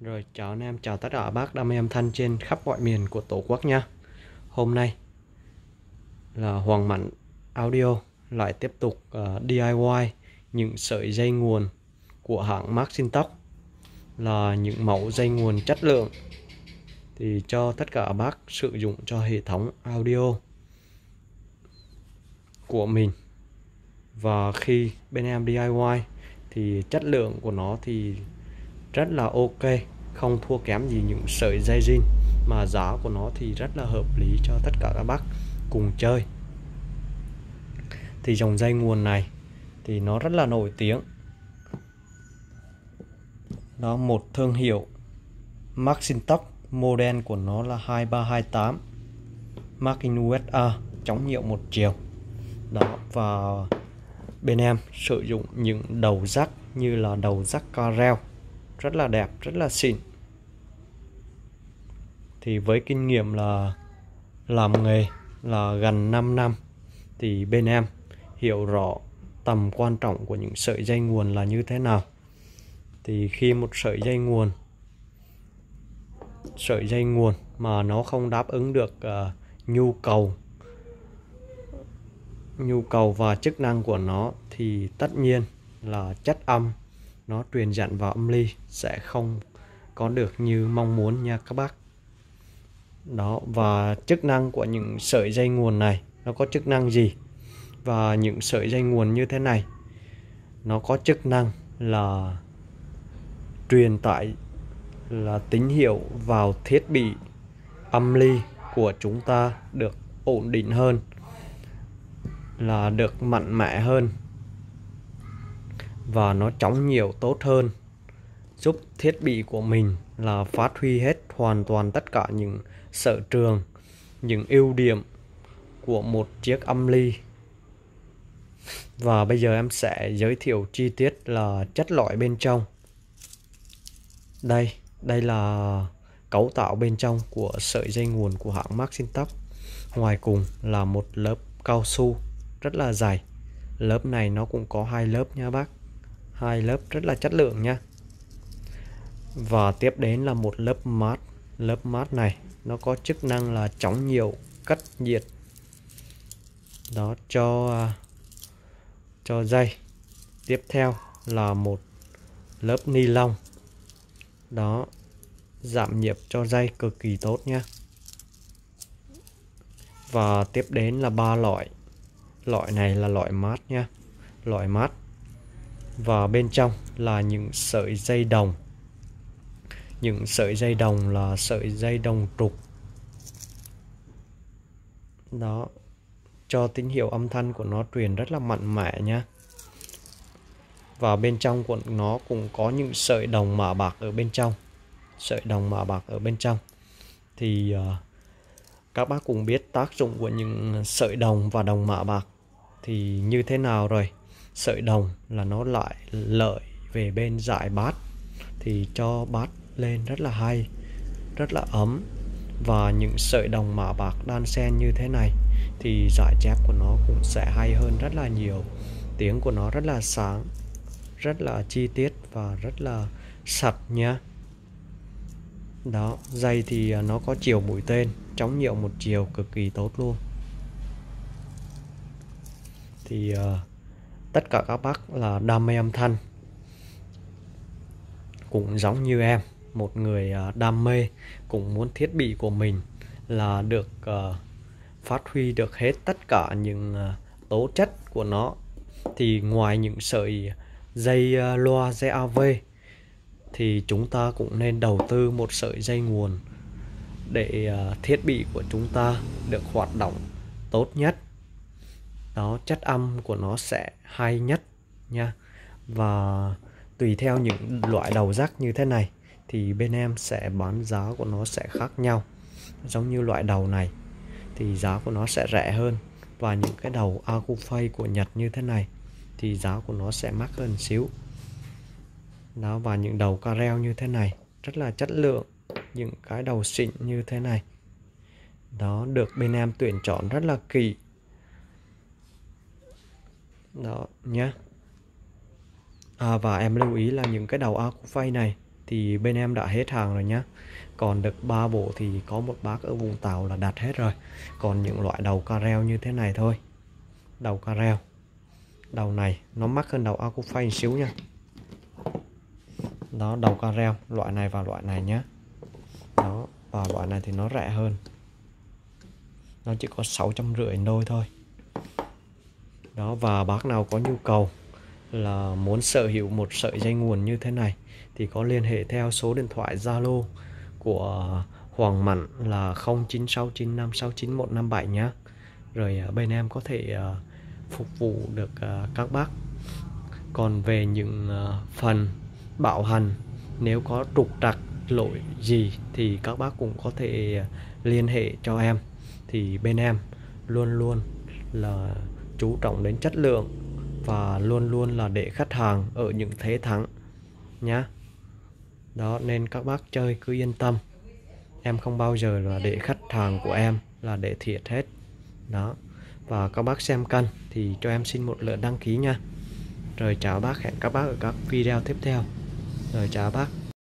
Rồi chào anh em, chào tất cả bác đam mê âm thanh trên khắp mọi miền của Tổ quốc nha. Hôm nay là Hoàng Mạnh Audio lại tiếp tục ờ, uh, DIY những sợi dây nguồn của hãng Maxintox là những mẫu dây nguồn chất lượng thì cho tất cả bác sử dụng cho hệ thống audio của mình và khi bên em DIY thì chất lượng của nó thì rất là ok, không thua kém gì những sợi dây zin, mà giá của nó thì rất là hợp lý cho tất cả các bác cùng chơi. Thì dòng dây nguồn này thì nó rất là nổi tiếng. Đó một thương hiệu Maxintox model của nó là 2328 Mark in USA chống nhiễu một chiều. Đó, và bên em sử dụng những đầu rắc như là đầu rắc carel rất là đẹp rất là xịn. Thì với kinh nghiệm là làm nghề là gần 5 năm thì bên em hiểu rõ tầm quan trọng của những sợi dây nguồn là như thế nào. Thì khi một sợi dây nguồn sợi dây nguồn mà nó không đáp ứng được uh, nhu cầu nhu cầu và chức năng của nó thì tất nhiên là chất âm nó truyền dẫn vào âm ly sẽ không có được như mong muốn nha các bác. Đó, và chức năng của những sợi dây nguồn này, nó có chức năng gì? Và những sợi dây nguồn như thế này, nó có chức năng là truyền tải, là tín hiệu vào thiết bị âm ly của chúng ta được ổn định hơn, là được mạnh mẽ hơn và nó chóng nhiều tốt hơn. Giúp thiết bị của mình là phát huy hết hoàn toàn tất cả những sở trường, những ưu điểm của một chiếc âm ly. Và bây giờ em sẽ giới thiệu chi tiết là chất lõi bên trong. Đây đây là cấu tạo bên trong của sợi dây nguồn của hãng Maxintop ngoài cùng là một lớp cao su rất là dày lớp này nó cũng có hai lớp nha bác hai lớp rất là chất lượng nha. Và tiếp đến là một lớp mát lớp mát này, nó có chức năng là chống nhiều, cắt nhiệt. Đó, cho à, cho dây. Tiếp theo là một lớp ni lông đó, giảm nhiệt cho dây cực kỳ tốt nha. Và tiếp đến là ba loại. Loại này là loại mát nha. Loại mát và bên trong là những sợi dây đồng. Những sợi dây đồng là sợi dây đồng trục. Đó cho tín hiệu âm thanh của nó truyền rất là mạnh mẽ nha và bên trong của nó cũng có những sợi đồng mạ bạc ở bên trong. Sợi đồng mạ bạc ở bên trong. Thì uh, các bác cũng biết tác dụng của những sợi đồng và đồng mạ bạc. Thì như thế nào rồi? Sợi đồng là nó lại lợi về bên giải bát thì cho bát lên rất là hay rất là ấm. Và những sợi đồng mạ bạc đan xen như thế này thì giải chép của nó cũng sẽ hay hơn rất là nhiều. Tiếng của nó rất là sáng rất là chi tiết và rất là sạch nhé đó dây thì à, nó có chiều mũi tên chống nhiễu một chiều cực kỳ tốt luôn. Thì uh, tất cả các bác là đam mê âm thanh. Cũng giống như em, một người à, đam mê, cũng muốn thiết bị của mình là được à, phát huy được hết tất cả những à, tố chất của nó. Thì ngoài những sợi dây loa, dây AV thì chúng ta cũng nên đầu tư một sợi dây nguồn để thiết bị của chúng ta được hoạt động tốt nhất đó, chất âm của nó sẽ hay nhất nha. Và tùy theo những loại đầu rắc như thế này, thì bên em sẽ bán giá của nó sẽ khác nhau. Giống như loại đầu này, thì giá của nó sẽ rẻ hơn. Và những cái đầu Akufay của Nhật như thế này, thì giá của nó sẽ mắc hơn xíu. Đó, và những đầu Karel như thế này, rất là chất lượng. Những cái đầu xịn như thế này, đó, được bên em tuyển chọn rất là kỹ đó nhé à, và em lưu ý là những cái đầu aquafay này thì bên em đã hết hàng rồi nhé còn được ba bộ thì có một bác ở vùng Tàu là đặt hết rồi. Còn những loại đầu carel như thế này thôi. Đầu carel đầu này nó mắc hơn đầu Acufay xíu nha. Đó đầu carel loại này và loại này nhé đó và loại này thì nó rẻ hơn. Nó chỉ có sáu trăm rưỡi đôi thôi đó, và bác nào có nhu cầu là muốn sở hữu một sợi dây nguồn như thế này thì có liên hệ theo số điện thoại Zalo của Hoàng Mặn là 0969569157 nhé. Rồi à, bên em có thể à, phục vụ được à, các bác. Còn về những phần bảo hành, nếu có trục trặc, lỗi gì thì các bác cũng có thể liên hệ cho em. Thì bên em luôn luôn là chú trọng đến chất lượng và luôn luôn là để khách hàng ở những thế thắng, nhá. Đó, nên các bác chơi cứ yên tâm. Em không bao giờ là để khách hàng của em là để thiệt hết. Đó, và các bác xem cân thì cho em xin một lượt đăng ký nha. Rồi chào bác, hẹn các bác ở các video tiếp theo. Rồi chào bác.